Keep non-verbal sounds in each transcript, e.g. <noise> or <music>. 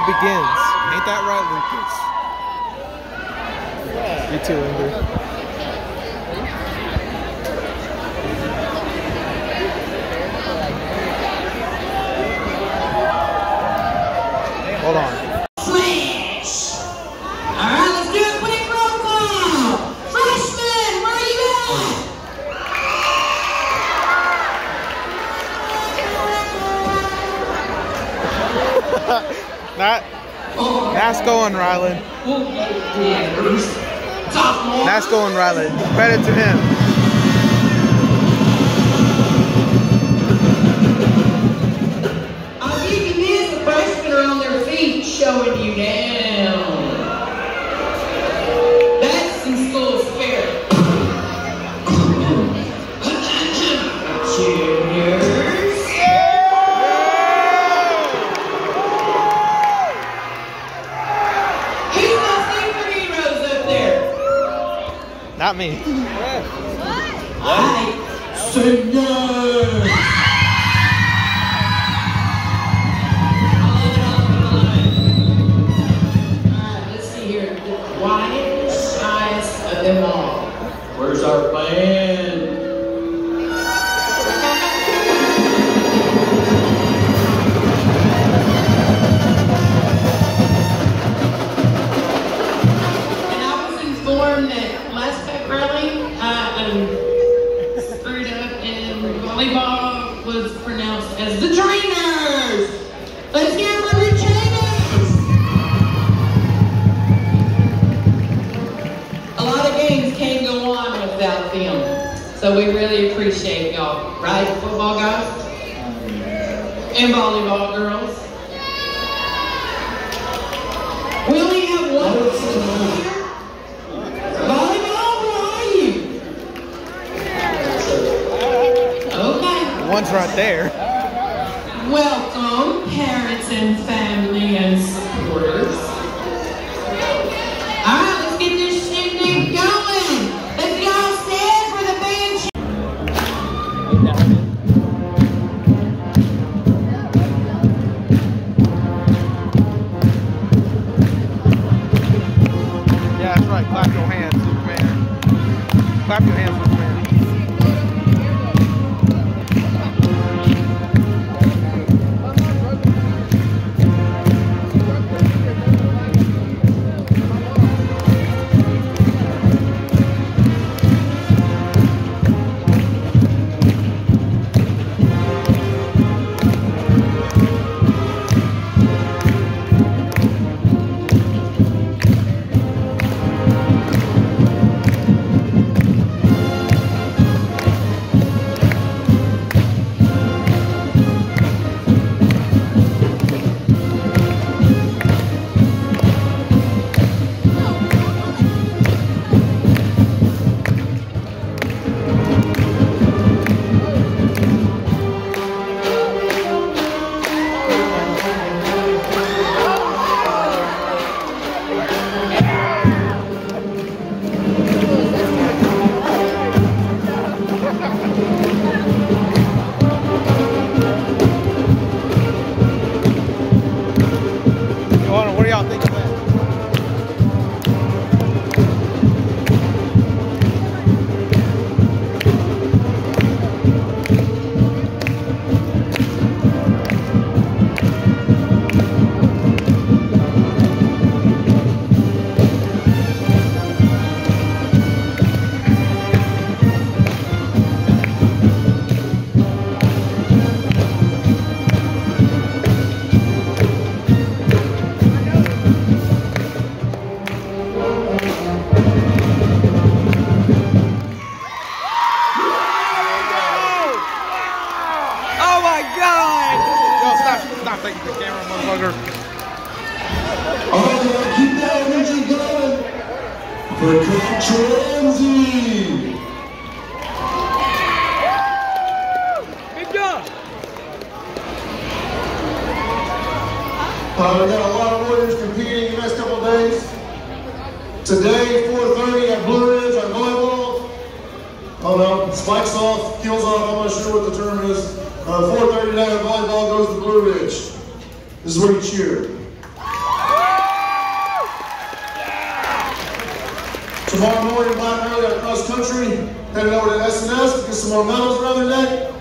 it begins. Ain't that right, Lucas? You too, Amber. Rylan. That's going, Rylan. Credit to him. Not me. I singers. Volleyball girls. We only have one person here. Volleyball, where are you? Okay. One's right there. Welcome, parents and family and Coach Ramsey. Good job! Uh, we got a lot of warriors competing in the next couple of days. Today, 4.30 at Blue Ridge on volleyball. Oh no, spikes off, heels off, I'm not sure what the term is. Uh, 4.30 tonight on volleyball goes to Blue Ridge. This is where you cheer. Tomorrow morning, Black early on cross country, headed over to SNS to get some more medals around their neck.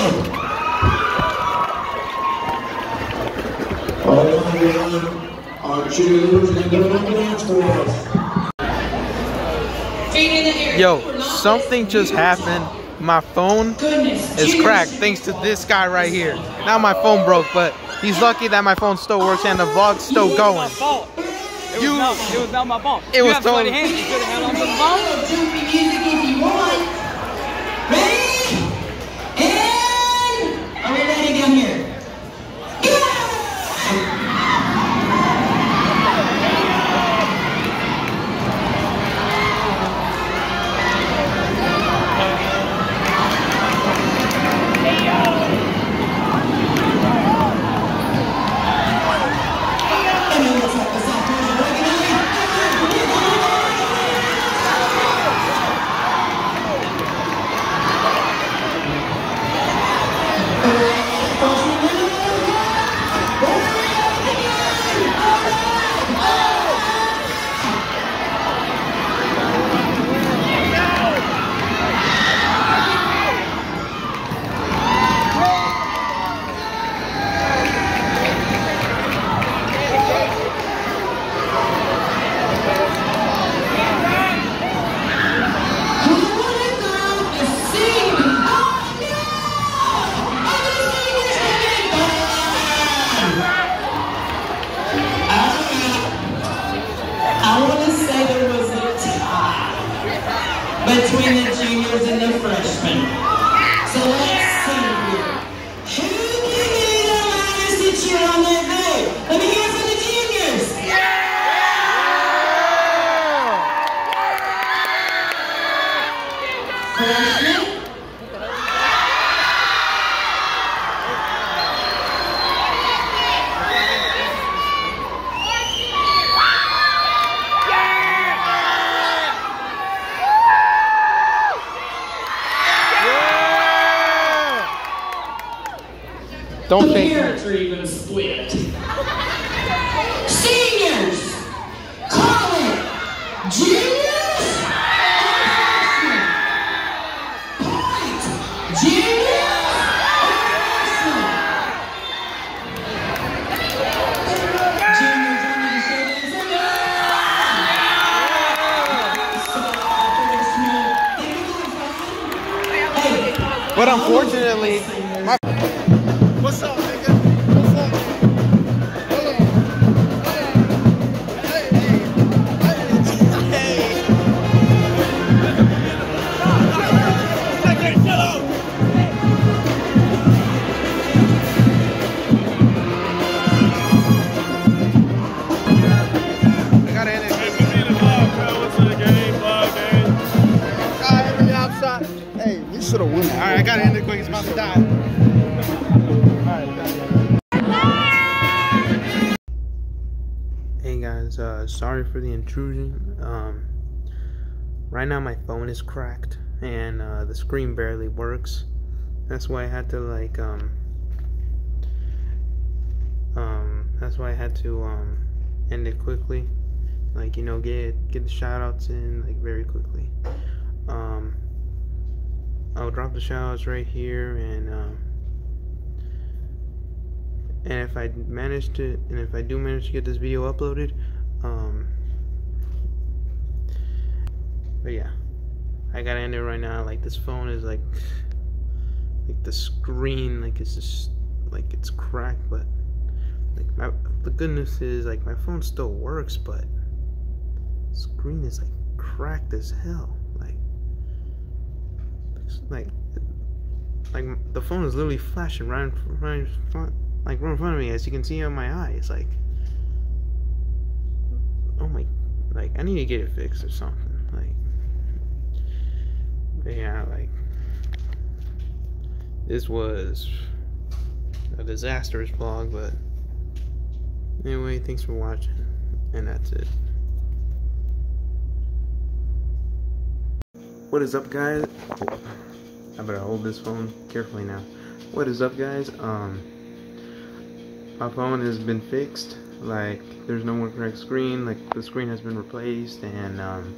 All right, our cheerleaders and they're going dance for us. Feet in the air. You Yo, something just happened. My phone is cracked thanks to this guy right here. Now my phone broke, but he's lucky that my phone still works and the vlog's still going. It You- was not. It was not my fault. It you was totally-. You could have held on to the phone. Don't The fake parents are even split. Seniors, call it. Juniors, unfortunately, What's up, Hey guys, uh, sorry for the intrusion. Um, right now my phone is cracked and uh, the screen barely works. That's why I had to like um, um, that's why I had to um, end it quickly. Like you know, get get the shout outs in like very quickly. Um, I'll drop the shout outs right here and um, and if I manage to and if I do manage to get this video uploaded um but yeah. I gotta end it right now. Like this phone is like like the screen like it's just like it's cracked but like my the good news is like my phone still works but screen is like cracked as hell. Like like like the phone is literally flashing right in, front like right in front of me as you can see on my eyes. like oh my like I need to get it fixed or something like but yeah like this was a disastrous vlog but anyway thanks for watching and that's it. What is up guys? I better hold this phone carefully now. What is up guys? Um my phone has been fixed. Like there's no more correct screen. Like the screen has been replaced and um,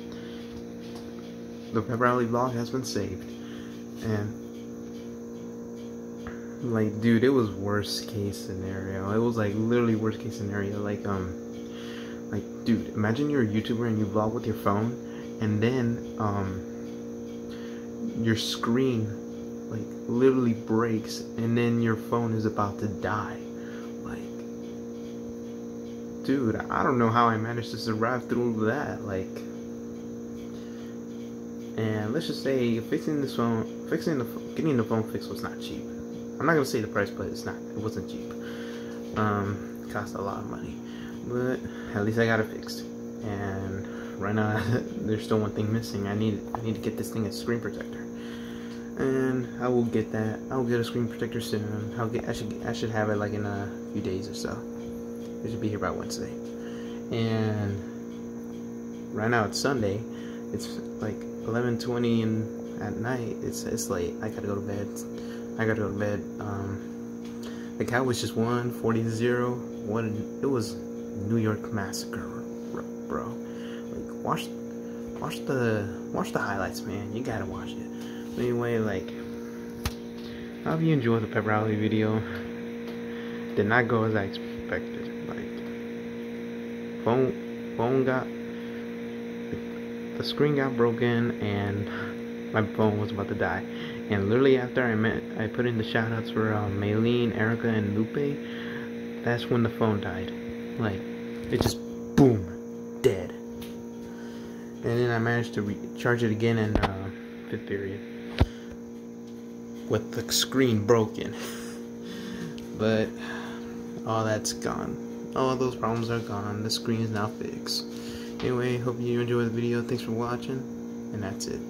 the Pep Rally vlog has been saved. And like dude it was worst case scenario. It was like literally worst case scenario. Like um like dude imagine you're a youtuber and you vlog with your phone and then um your screen like literally breaks and then your phone is about to die dude, I don't know how I managed to survive through that. Like, and let's just say fixing this phone, fixing the, getting the phone fixed was not cheap. I'm not gonna say the price, but it's not, it wasn't cheap. Um, cost a lot of money, but at least I got it fixed. And right now, <laughs> there's still one thing missing. I need, I need to get this thing a screen protector. And I will get that. I will get a screen protector soon. I'll get. I should. I should have it like in a few days or so. Should be here by Wednesday. And right now it's Sunday. It's like 11:20 and at night. It's it's late. I gotta go to bed. I gotta go to bed. Um, the Cowboys just won 40 to zero. What it was New York massacre, bro. Like watch watch the watch the highlights, man. You gotta watch it. Anyway, like I hope you enjoyed the pep rally video. Did not go as I expected phone phone got the screen got broken and <laughs> my phone was about to die. And literally after I met I put in the shoutouts for um, Maylene, Erica and Lupe that's when the phone died. Like it just boom dead. And then I managed to recharge it again in uh, fifth period. With the screen broken. <laughs> But all that's gone all those problems are gone. The screen is now fixed. Anyway, hope you enjoyed the video. Thanks for watching, and that's it.